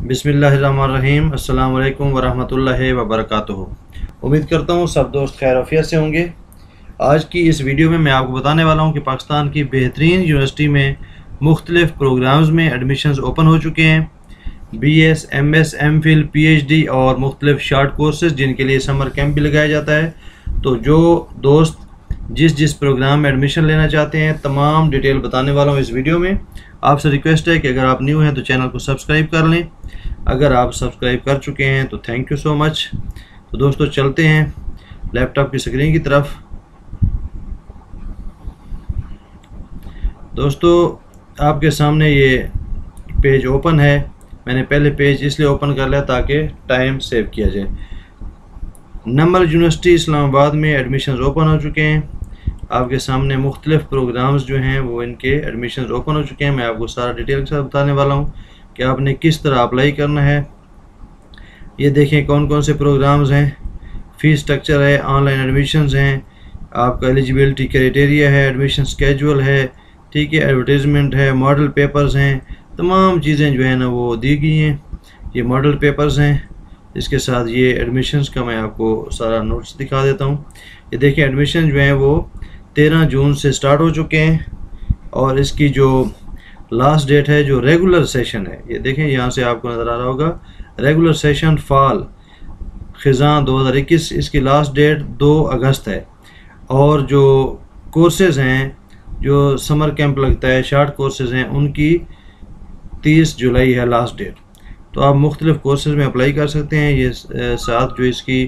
बिसमीम अल्लाम वरहमतुल्लाहि वबरकातुहू। उम्मीद करता हूँ सब दोस्त खैर अफियत से होंगे। आज की इस वीडियो में मैं आपको बताने वाला हूँ कि पाकिस्तान की बेहतरीन यूनिवर्सिटी में मुख्तलिफ़ प्रोग्राम्स में एडमिशन ओपन हो चुके हैं। B S M S M phil P H D और मुख्तलिफ़ शार्ट कोर्सेज जिनके लिए समर कैंप भी लगाया जाता है। तो जो दोस्त जिस जिस प्रोग्राम में एडमिशन लेना चाहते हैं, तमाम डिटेल बताने वाला हूँ इस वीडियो में। आपसे रिक्वेस्ट है कि अगर आप न्यू हैं तो चैनल को सब्सक्राइब कर लें। अगर आप सब्सक्राइब कर चुके हैं तो थैंक यू सो मच तो दोस्तों, चलते हैं लैपटॉप की स्क्रीन की तरफ़। दोस्तों, आपके सामने ये पेज ओपन है। मैंने पहले पेज इसलिए ओपन कर लिया ताकि टाइम सेव किया जाए। नंबर यूनिवर्सिटी इस्लामाबाद में एडमिशन ओपन हो चुके हैं। आपके सामने मुख्तलिफ़ प्रोग्राम्स जो हैं, वो इनके एडमिशन ओपन हो चुके हैं। मैं आपको सारा डिटेल के साथ बताने वाला हूँ कि आपने किस तरह अप्लाई करना है। ये देखें कौन कौन से प्रोग्राम्स हैं। फ़ीस स्ट्रक्चर है ऑनलाइन एडमिशन्स हैं। आपका एलिजिबिलिटी क्राइटेरिया है एडमिशन स्केजुअल है, ठीक है एडवर्टीज़मेंट है मॉडल पेपर्स हैं। तमाम चीज़ें जो है ना, वो दी गई हैं। ये मॉडल पेपर्स हैं। इसके साथ ये एडमिशन्स का मैं आपको सारा नोट्स दिखा देता हूँ। ये देखिए एडमिशन जो हैं, वो तेरह जून से स्टार्ट हो चुके हैं और इसकी जो लास्ट डेट है, जो रेगुलर सेशन है, ये देखें, यहाँ से आपको नज़र आ रहा होगा रेगुलर सेशन फॉल ख़ज़ां 2021 इसकी लास्ट डेट 2 अगस्त है। और जो कोर्सेज़ हैं, जो समर कैंप लगता है शार्ट कोर्सेज़ हैं, उनकी 30 जुलाई है लास्ट डेट तो आप मुख्तलिफ़ कोर्सेज़ में अप्लाई कर सकते हैं, ये साथ जो इसकी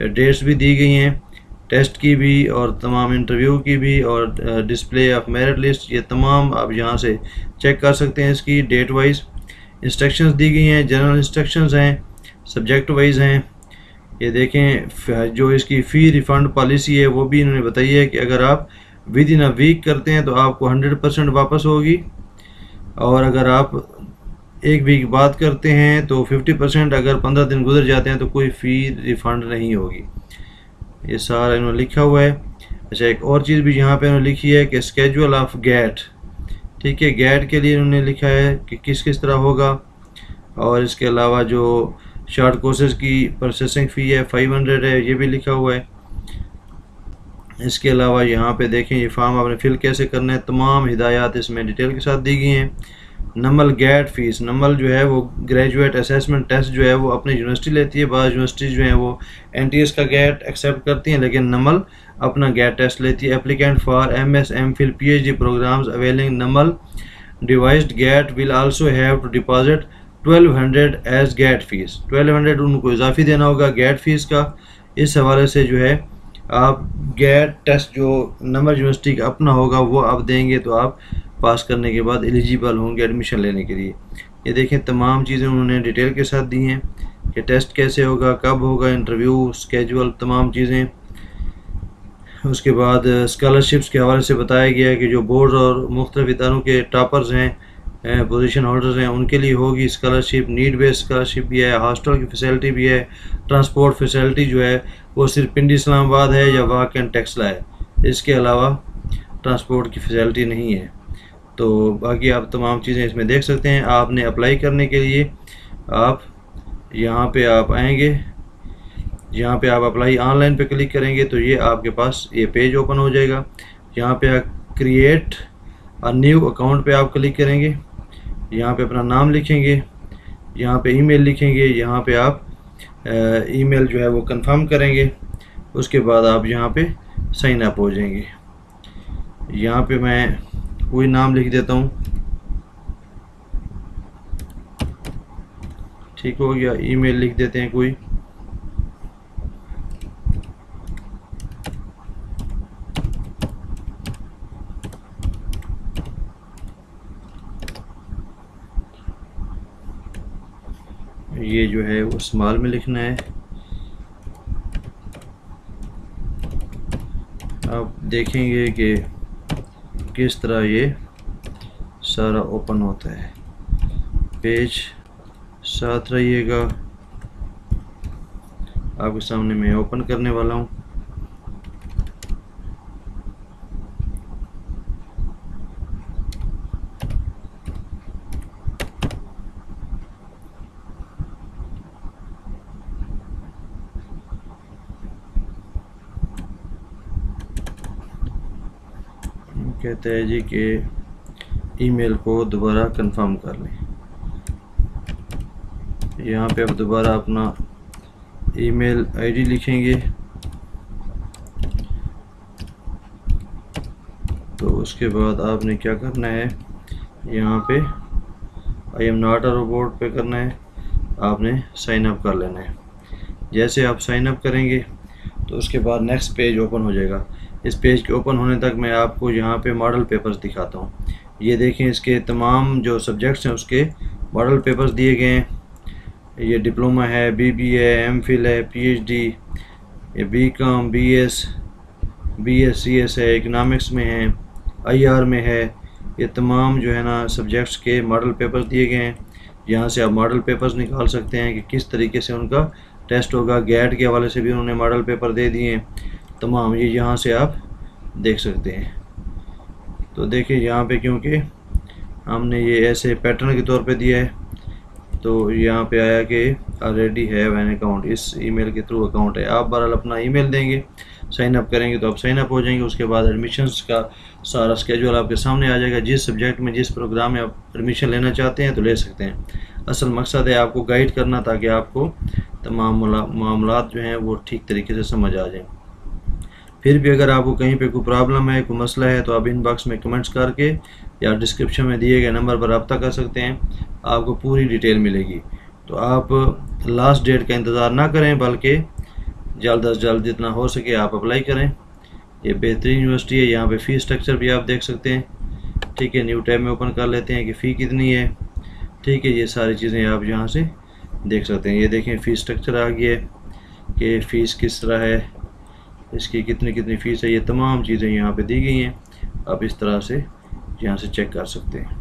डेट्स भी दी गई हैं। टेस्ट की भी और तमाम इंटरव्यू की भी और डिस्प्ले ऑफ़ मेरिट लिस्ट ये तमाम आप यहाँ से चेक कर सकते हैं इसकी डेट वाइज इंस्ट्रक्शंस दी गई हैं जनरल इंस्ट्रक्शंस हैं सब्जेक्ट वाइज हैं। ये देखें जो इसकी फ़ी रिफ़ंड पॉलिसी है, वो भी इन्होंने बताई है कि अगर आप विद इन अ वीक करते हैं तो आपको हंड्रेड परसेंट वापस होगी। और अगर आप एक वीक बाद करते हैं तो फिफ्टी परसेंट अगर पंद्रह दिन गुजर जाते हैं तो कोई फ़ी रिफ़ंड नहीं होगी। ये सारा इन्होंने लिखा हुआ है। अच्छा एक और चीज़ भी यहाँ पे इन्होंने लिखी है कि स्केजुअल ऑफ़ गैट ठीक है गैट के लिए इन्होंने लिखा है कि किस किस तरह होगा। और इसके अलावा जो शार्ट कोर्सेज की प्रोसेसिंग फ़ी है फाइव हंड्रेड है, ये भी लिखा हुआ है। इसके अलावा यहाँ पे देखें, ये फॉर्म आपने फिल कैसे करना है, तमाम हिदायत इसमें डिटेल के साथ दी गई हैं। नमल गैट फ़ीस, नमल जो है वो ग्रेजुएट असेसमेंट टेस्ट जो है वो अपनी यूनिवर्सिटी लेती है बाद यूनिवर्सिटी जो है वो एनटीएस का गैट एक्सेप्ट करती हैं, लेकिन नमल अपना गैट टेस्ट लेती है। Applicant for M S M phil P H D programmes availing NUML devised GAT will also have to deposit twelve hundred as GAT fees twelve hundred उनको इजाफी देना होगा गैट फ़ीस का। इस हवाले से जो है आप गैट टेस्ट जो नंबर यूनिवर्सिटी का अपना होगा वो आप देंगे तो आप पास करने के बाद एलिजिबल होंगे एडमिशन लेने के लिए। ये देखें, तमाम चीज़ें उन्होंने डिटेल के साथ दी हैं कि टेस्ट कैसे होगा, कब होगा इंटरव्यू स्केजुअल तमाम चीज़ें। उसके बाद स्कॉलरशिप्स के हवाले से बताया गया कि जो बोर्ड और मुख्तलिफ़ इदारों के टॉपर्स हैं पोजीशन होल्डर्स हैं, उनके लिए होगी स्कॉलरशिप नीड बेस्ड स्कॉलरशिप भी है हॉस्टल की फैसिलिटी भी है ट्रांसपोर्ट फैसिलिटी जो है, वो सिर्फ़ पिंडी इस्लामाबाद है या वाकन टेक्सला है। इसके अलावा ट्रांसपोर्ट की फैसिलिटी नहीं है। तो बाकी आप तमाम चीज़ें इसमें देख सकते हैं। आपने अप्लाई करने के लिए आप यहाँ पे आप आएँगे। यहाँ पे आप अप्लाई ऑनलाइन पे क्लिक करेंगे तो ये आपके पास ये पेज ओपन हो जाएगा। यहाँ पे आप क्रिएट और न्यू अकाउंट पे आप क्लिक करेंगे। यहाँ पे अपना नाम लिखेंगे। यहाँ पे ईमेल लिखेंगे। यहाँ पे आप ईमेल जो है वो कंफर्म करेंगे। उसके बाद आप यहाँ पे साइन अप हो जाएँगे। यहाँ पे मैं कोई नाम लिख देता हूँ। ठीक हो गया, ईमेल लिख देते हैं कोई। ये जो है वो स्मॉल में लिखना है। आप देखेंगे कि किस तरह ये सारा ओपन होता है? पेज साथ रहिएगा। आपके सामने मैं ओपन करने वाला हूँ। कहता है जी कि ईमेल को दोबारा कंफर्म कर लें। यहाँ पे अब दोबारा अपना ईमेल आईडी लिखेंगे। तो उसके बाद आपने क्या करना है? यहाँ पे I am not a robot पे करना है। आपने साइन अप कर लेना है। जैसे आप साइन अप करेंगे तो उसके बाद नेक्स्ट पेज ओपन हो जाएगा। इस पेज के ओपन होने तक मैं आपको यहाँ पे मॉडल पेपर्स दिखाता हूँ। ये देखें, इसके तमाम जो सब्जेक्ट्स हैं, उसके मॉडल पेपर्स दिए गए हैं। ये डिप्लोमा है बी है एम है पीएचडी ये B com B S B S C S है इकनॉमिक्स में है आईआर में है। ये तमाम जो है ना सब्जेक्ट्स के मॉडल पेपर्स दिए गए हैं। यहाँ से आप मॉडल पेपर्स निकाल सकते हैं कि किस तरीके से उनका टेस्ट होगा। गैट के हवाले से भी उन्होंने मॉडल पेपर दे दिए हैं। तमाम ये यहाँ से आप देख सकते हैं। तो देखिए यहाँ पे क्योंकि हमने ये ऐसे पैटर्न के तौर पे दिया है तो यहाँ पे आया कि ऑलरेडी है वैन अकाउंट इस ईमेल के थ्रू अकाउंट है। आप बहरहाल अपना ईमेल देंगे साइन अप करेंगे तो आप साइन अप हो जाएँगे। उसके बाद एडमिशन्स का सारा स्केजूल आपके सामने आ जाएगा। जिस सब्जेक्ट में, जिस प्रोग्राम में आप एडमिशन लेना चाहते हैं तो ले सकते हैं। असल मकसद है आपको गाइड करना ताकि आपको तमाम मामला जो हैं, वो ठीक तरीके से समझ आ जाए। फिर भी अगर आपको कहीं पे कोई प्रॉब्लम है, कोई मसला है तो आप इनबॉक्स में कमेंट्स करके या डिस्क्रिप्शन में दिए गए नंबर पर रबता कर सकते हैं। आपको पूरी डिटेल मिलेगी। तो आप लास्ट डेट का इंतज़ार ना करें, बल्कि जल्द अज जल्द जितना हो सके आप अप्लाई करें। ये बेहतरीन यूनिवर्सिटी है, यहाँ पे फ़ी स्ट्रक्चर भी आप देख सकते हैं। ठीक है न्यू टैब में ओपन कर लेते हैं कि फ़ी कितनी है। ठीक है, ये सारी चीज़ें आप यहाँ से देख सकते हैं। ये देखें फ़ी स्ट्रक्चर आ गया है कि फ़ीस किस तरह है। इसकी कितनी कितनी फ़ीस है, ये तमाम चीज़ें यहाँ पे दी गई हैं। आप इस तरह से यहाँ से चेक कर सकते हैं।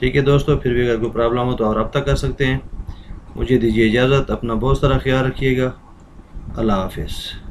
ठीक है दोस्तों, फिर भी अगर कोई प्रॉब्लम हो तो और रब्ता कर सकते हैं। मुझे दीजिए इजाज़त, अपना बहुत सारा ख्याल रखिएगा। अल्लाह हाफिज़।